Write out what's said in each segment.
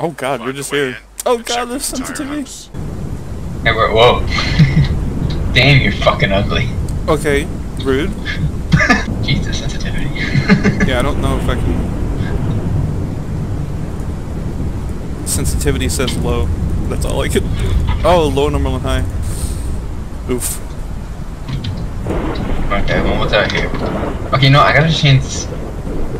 Oh god, you're just here. Oh god, there's sensitivity. Hey, whoa. whoa. Damn, you're fucking ugly. Okay, rude. Jesus, sensitivity. Yeah, I don't know if I can... Sensitivity says low. That's all I can do. Oh, low, normal, and high. Oof. Okay, well, what's out here? Okay, no, I gotta change.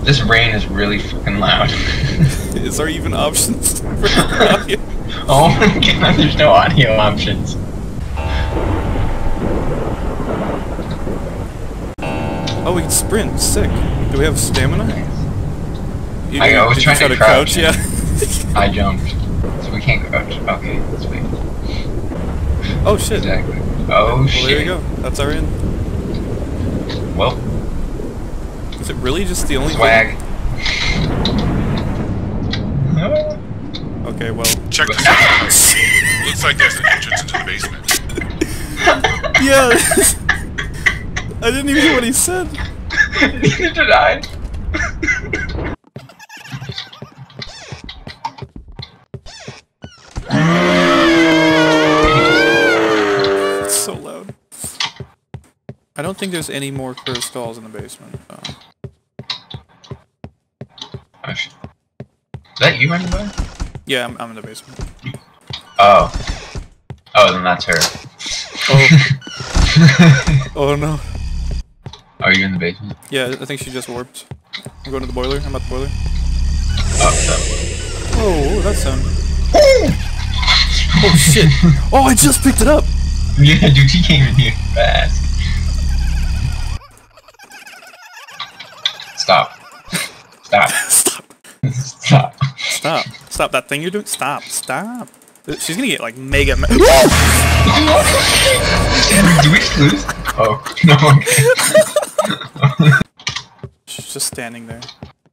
This rain is really fucking loud. Is there even options for audio? oh my god, there's no audio options. Oh, we can sprint. Sick. Do we have stamina? You, I- I was trying to try crouch Yeah. I jumped. So we can't crouch. Okay, sweet. oh shit. Exactly. Oh Well, shit. there you go. That's our end. Well, Is it really just the only swag. Okay, well. Check this out. Looks like there's an entrance into the basement. Yeah. I didn't even hear what he said. Neither did I. It's so loud. I don't think there's any more cursed stalls in the basement. though. Oh, shit. Is that you running by? Yeah, I'm, I'm in the basement. Oh. Oh, then that's her. Oh. oh no. Are you in the basement? Yeah, I think she just warped. I'm going to the boiler. I'm at the boiler. Oh, what oh, was that sound? Oh shit! Oh, I just picked it up! Yeah, dude, she came in here fast. Stop! Stop that thing you're doing! Stop! Stop! She's gonna get like mega ma- Do we lose? Oh, no, okay. She's just standing there.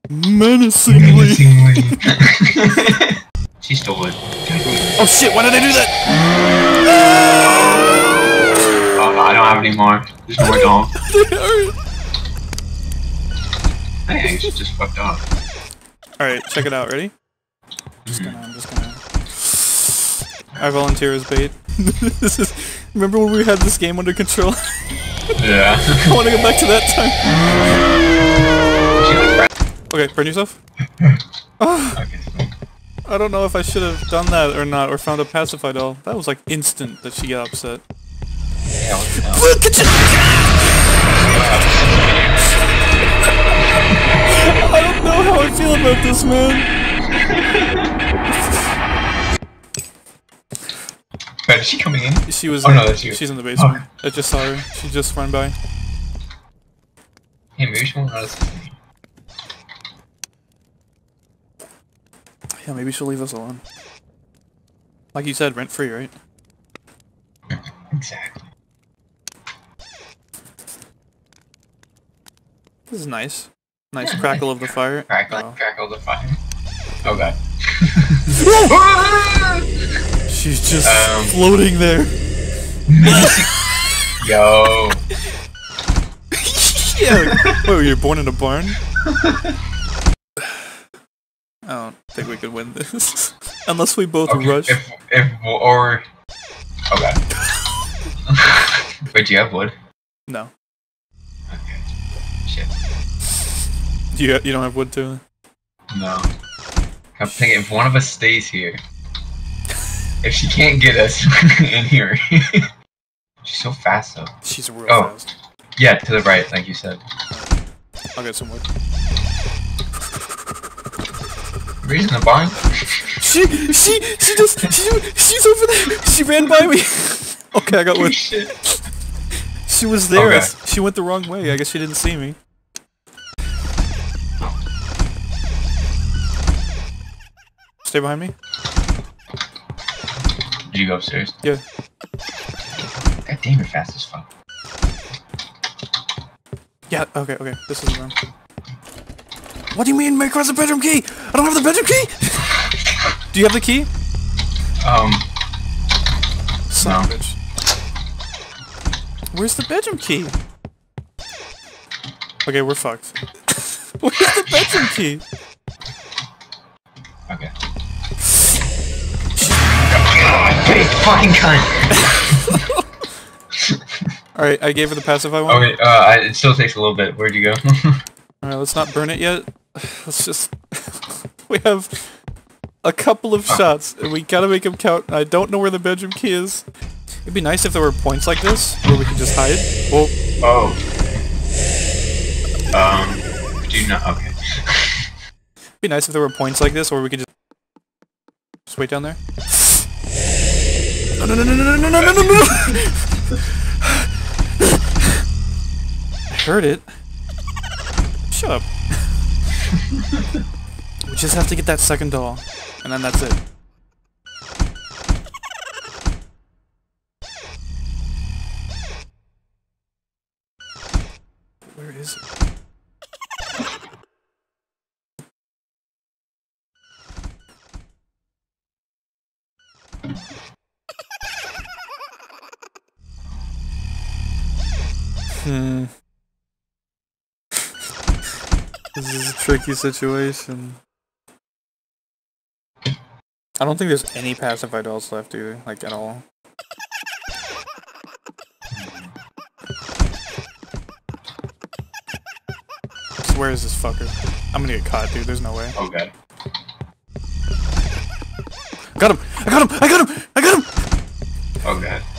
Menacingly! Menacingly. she stole it. Oh shit, why did I do that? Oh no, I don't have any more. There's no more dog. Hey, she's just fucked up. Alright, check it out, ready? Just gonna, I'm just gonna... I volunteer as bait. this is... Remember when we had this game under control? Yeah. I wanna go back to that time. she like rat- Okay, burn yourself. Okay, so- I don't know if I should have done that or not, or found a pacify doll. That was like instant that she got upset. Yeah, what the hell? I don't know how I feel about this, man. Wait, is she coming in? She was. Oh, no, that's you. She's in the basement. I just saw her. She just ran by. Hey, maybe she won't notice me. Yeah, maybe she'll leave us alone. Like you said, rent free, right? Exactly. This is nice. Nice crackle of the fire. Crackle, Oh. crackle the fire. Oh god. She's just Um. floating there. Yo. yeah. Wait, were you born in a barn? I don't think we could win this. Unless we both Okay, rush. if, if, or... Oh god. Wait, do you have wood? No. Okay. Shit. You, you don't have wood too? No. I'm thinking if one of us stays here, if she can't get us in here, she's so fast though. She's real Oh. fast. Yeah, to the right, like you said. I'll get some wood. Reason the barn? She, she, she just, she, she's over there. She ran by me. okay, I got wood. She was there. Okay. She went the wrong way. I guess she didn't see me. Stay behind me. Did you go upstairs? Yeah. God damn, you're fast as fuck. Yeah. Okay. Okay. This is the room. What do you mean, make across the bedroom key? I don't have the bedroom key. do you have the key? Um, Son No. bitch. Where's the bedroom key? Okay, we're fucked. Where's the bedroom key? Fucking cunt. Alright, I gave her the pacify one. Okay, uh, I, it still takes a little bit. Where'd you go? Alright, let's not burn it yet. Let's just... we have a couple of shots, and we gotta make them count. I don't know where the bedroom key is. It'd be nice if there were points like this, where we could just hide. Well, oh. Um. Do you not? Okay. it'd be nice if there were points like this, where we could just... Just wait down there. No, no, no, no, no, no, no, no, no! I heard it. Shut up. we just have to get that second doll, and then that's it. Where is it? Hmm. This is a tricky situation. I don't think there's any pacified dolls left either, like at all. Where is this fucker? I'm gonna get caught, dude. There's no way. Oh god. Got him! I got him! I got him! I got him! Oh god.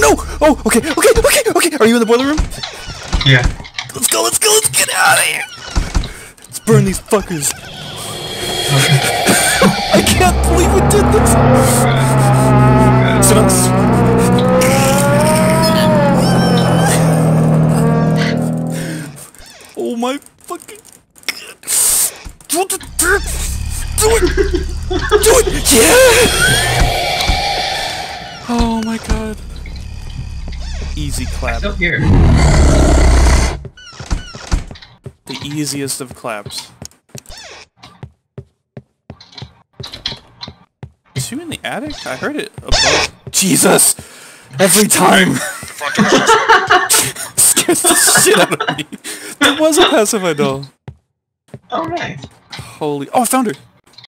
No! Oh, okay, okay, okay, okay. Are you in the boiler room? Yeah. Let's go, let's go, let's get out of here! Let's burn these fuckers. I can't believe we did this! Easy clap. Still here. The easiest of claps. Is you in the attic? I heard it above. Jesus! Every time! The front door's just Scares the shit out of me. There was a pacifier doll. Oh nice. Holy. Oh, I found her!